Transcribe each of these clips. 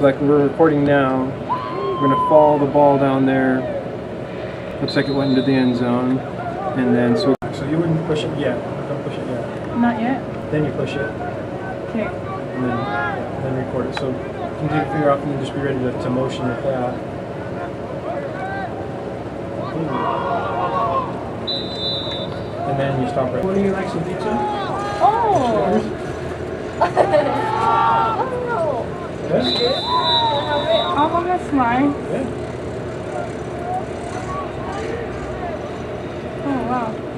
So like we're recording now, we're gonna follow the ball down there. Looks like it went into the end zone, and then so. So you wouldn't push it yet. Don't push it yet. Not yet? Then you push it, Okay. and then yeah, then record it. So you can take your finger off and then just be ready to, to motion with that. And then you stop right. What do you like some pizza? Oh! Yes? Oh, that's nice. Yeah. Oh, wow.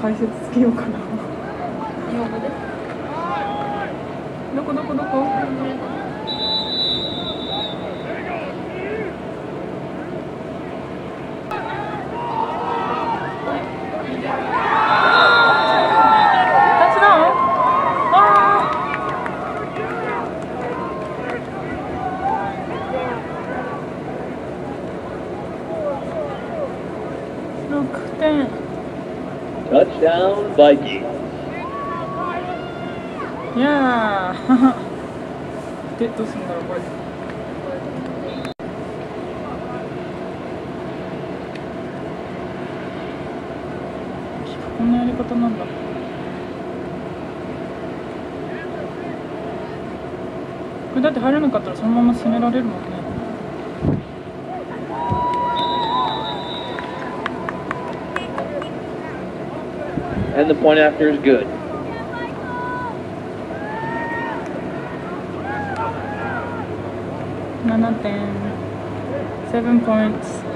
解説つけようか Mikey. Yeah. で、どうするんだろう、これ。こんなやり方なんだ。これだって入らなかったらそのまま攻められるの and the point after is good. None of them. Seven points.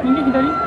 明天去登记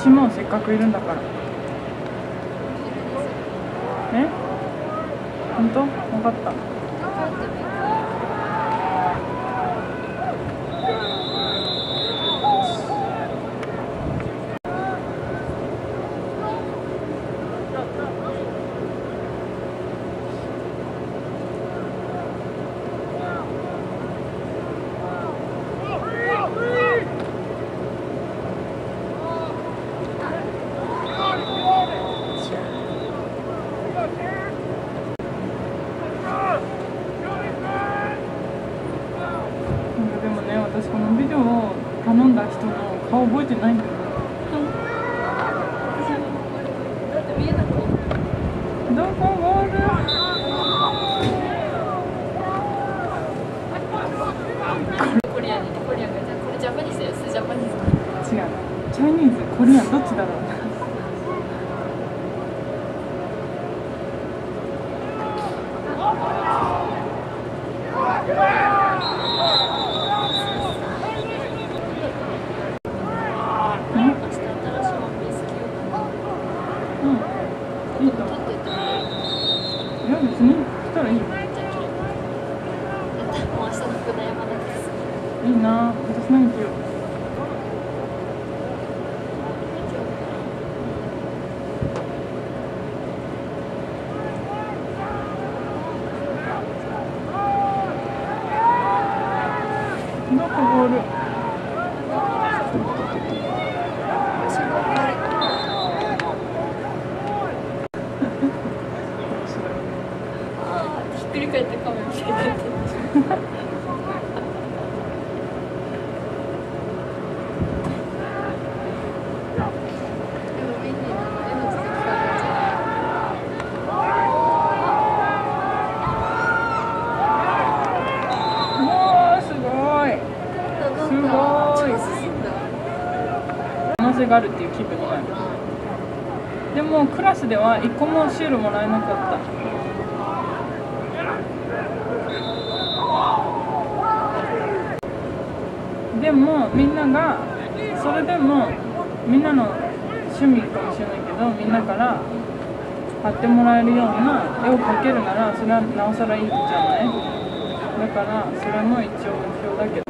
私もせっかくいるんだいいな私何着よう。えなかった。でもみんながそれでもみんなの趣味かもしれないけどみんなから買ってもらえるような絵を描けるならそれはなおさらいいんじゃない？だからそれも一応目標だけど。